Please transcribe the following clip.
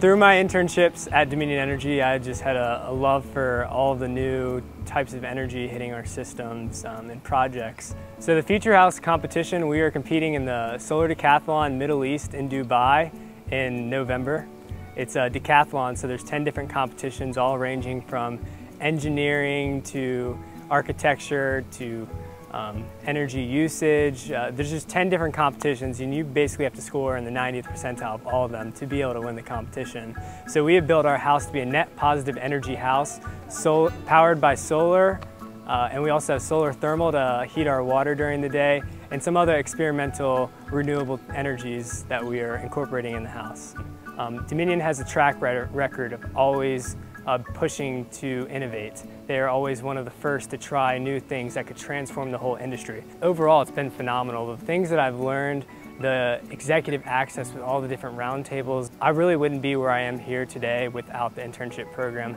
Through my internships at Dominion Energy, I just had a, a love for all the new types of energy hitting our systems um, and projects. So the FutureHAUS competition, we are competing in the Solar Decathlon Middle East in Dubai in November. It's a decathlon, so there's 10 different competitions, all ranging from engineering to architecture to um, energy usage. Uh, there's just 10 different competitions and you basically have to score in the 90th percentile of all of them to be able to win the competition. So we have built our house to be a net positive energy house, powered by solar, uh, and we also have solar thermal to heat our water during the day, and some other experimental renewable energies that we are incorporating in the house. Um, Dominion has a track record of always uh, pushing to innovate. They are always one of the first to try new things that could transform the whole industry. Overall, it's been phenomenal. The things that I've learned, the executive access with all the different roundtables, I really wouldn't be where I am here today without the internship program.